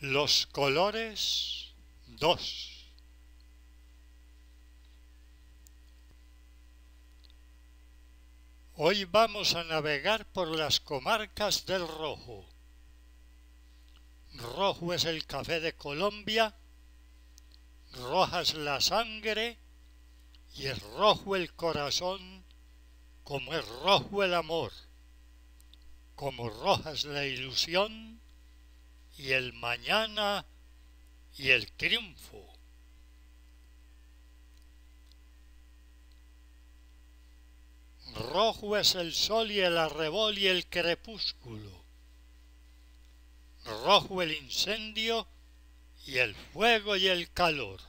Los colores 2 Hoy vamos a navegar por las comarcas del rojo. Rojo es el café de Colombia, roja es la sangre y es rojo el corazón como es rojo el amor, como roja es la ilusión y el mañana y el triunfo. Rojo es el sol y el arrebol y el crepúsculo. Rojo el incendio y el fuego y el calor.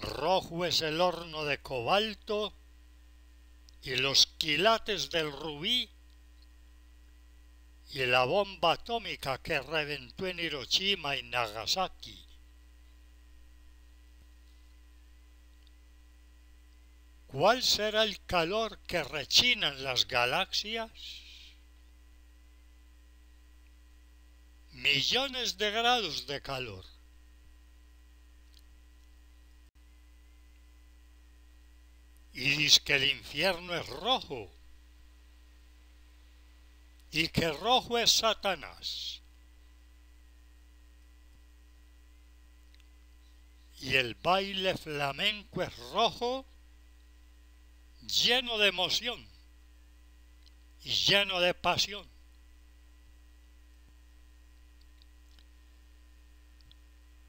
Rojo es el horno de cobalto y los quilates del rubí y la bomba atómica que reventó en Hiroshima y Nagasaki. ¿Cuál será el calor que rechinan las galaxias? Millones de grados de calor. Y dice que el infierno es rojo y que rojo es Satanás. Y el baile flamenco es rojo, lleno de emoción y lleno de pasión.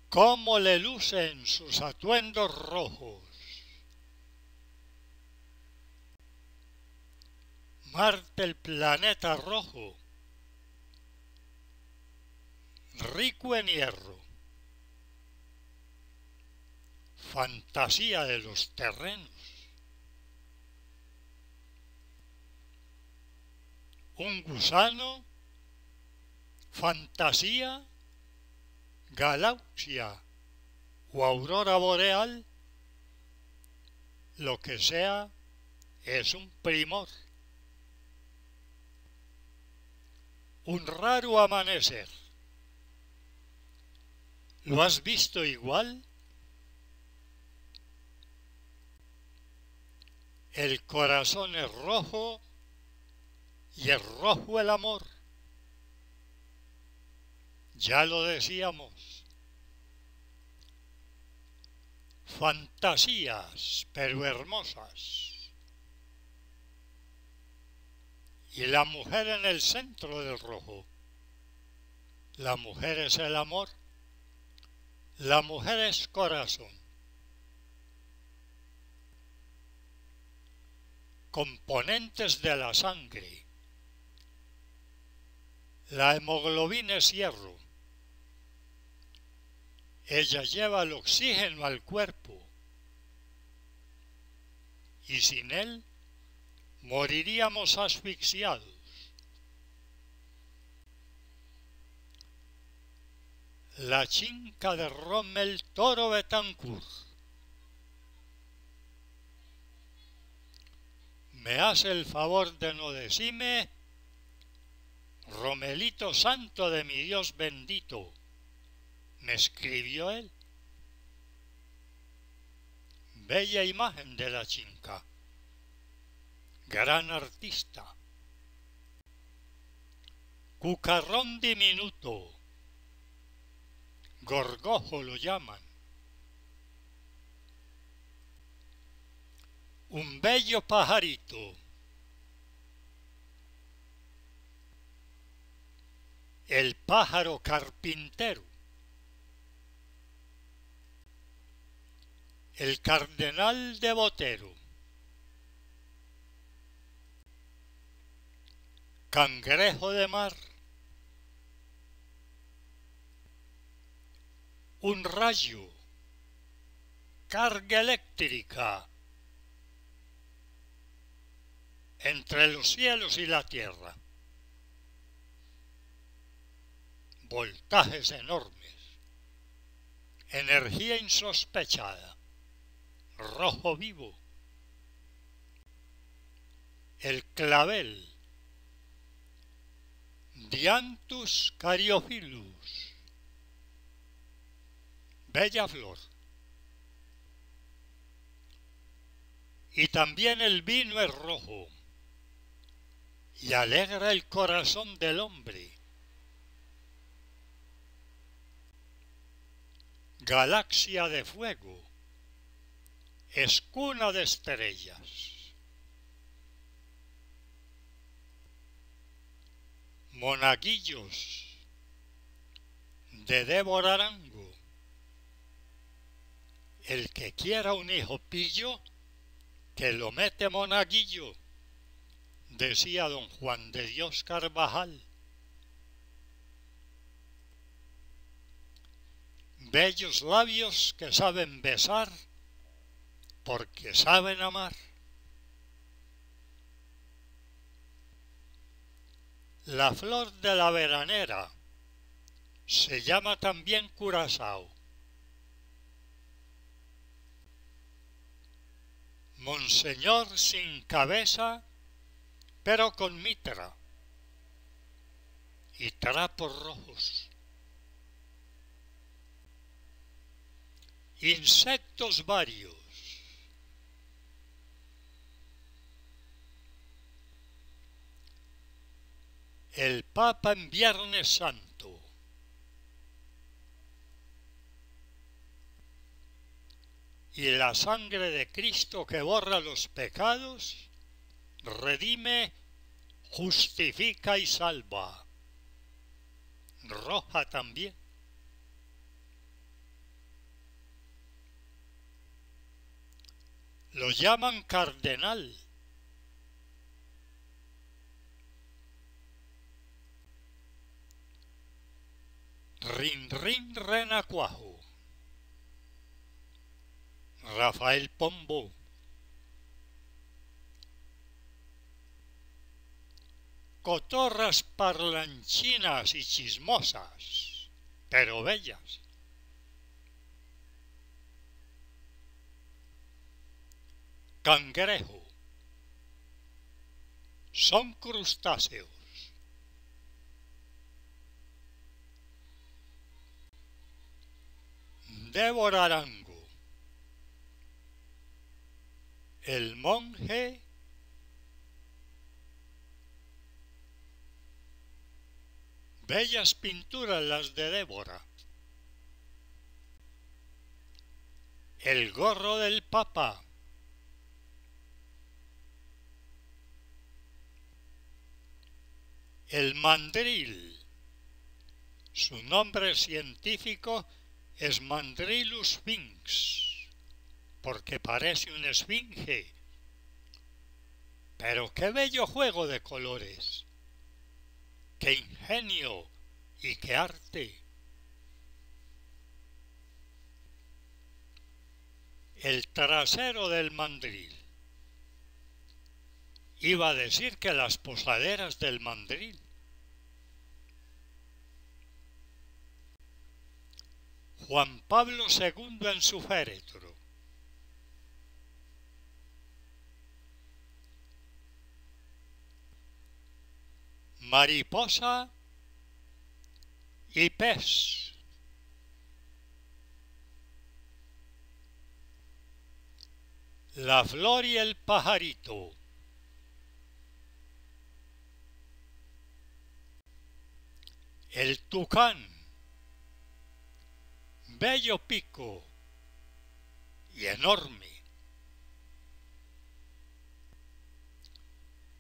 ¿Cómo le lucen sus atuendos rojos? Marte el planeta rojo, rico en hierro, fantasía de los terrenos, un gusano, fantasía, galaxia o aurora boreal, lo que sea, es un primor. Un raro amanecer. ¿Lo has visto igual? El corazón es rojo y es rojo el amor. Ya lo decíamos. Fantasías, pero hermosas. Y la mujer en el centro del rojo. La mujer es el amor, la mujer es corazón. Componentes de la sangre. La hemoglobina es hierro. Ella lleva el oxígeno al cuerpo y sin él moriríamos asfixiados. La chinca de Rommel Toro Betancourt. Me hace el favor de no decirme, Romelito Santo de mi Dios bendito, me escribió él. Bella imagen de la chinca gran artista. Cucarrón diminuto, gorgojo lo llaman. Un bello pajarito. El pájaro carpintero. El cardenal de Botero. Cangrejo de mar. Un rayo. Carga eléctrica. Entre los cielos y la tierra. Voltajes enormes. Energía insospechada. Rojo vivo. El clavel Dianthus cariophilus. Bella flor. Y también el vino es rojo y alegra el corazón del hombre. Galaxia de fuego, es cuna de estrellas. Monaguillos de Débora Arango. El que quiera un hijo pillo, que lo mete monaguillo decía don Juan de Dios Carvajal. Bellos labios que saben besar porque saben amar. La flor de la veranera se llama también curazao. Monseñor sin cabeza pero con mitra y trapos rojos. Insectos varios. El Papa en Viernes Santo. Y la sangre de Cristo que borra los pecados redime, justifica y salva. Roja también. Lo llaman cardenal. Rin Rin Renacuajo. Rafael Pombo. cotorras parlanchinas y chismosas, pero bellas. Cangrejo. Son crustáceos. Débora Arango. El monje Bellas pinturas las de Débora. El gorro del Papa. El mandril. Su nombre científico es Mandrilus sphinx, porque parece un esfinge. Pero qué bello juego de colores qué ingenio y qué arte. El trasero del mandril. Iba a decir que las posaderas del mandril. Juan Pablo II en su féretro. mariposa y pez. La flor y el pajarito. El tucán. Bello pico y enorme.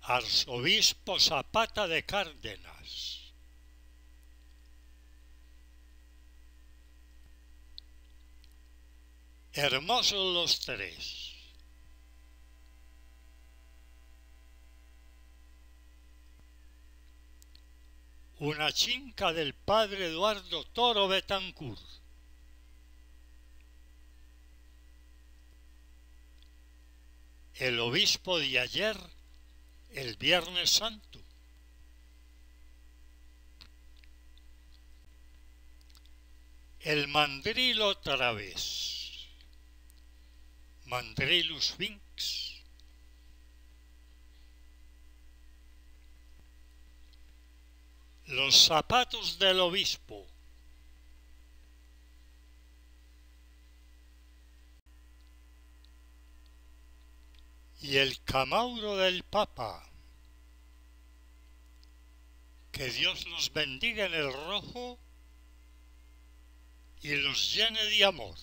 arzobispo Zapata de Cárdenas. Hermosos los tres. Una chinca del padre Eduardo Toro Betancourt. El obispo de ayer el Viernes Santo. El mandril otra vez. Mandrilus vinx. los zapatos del obispo. Y el camauro del Papa. Que Dios los bendiga en el rojo y los llene de amor.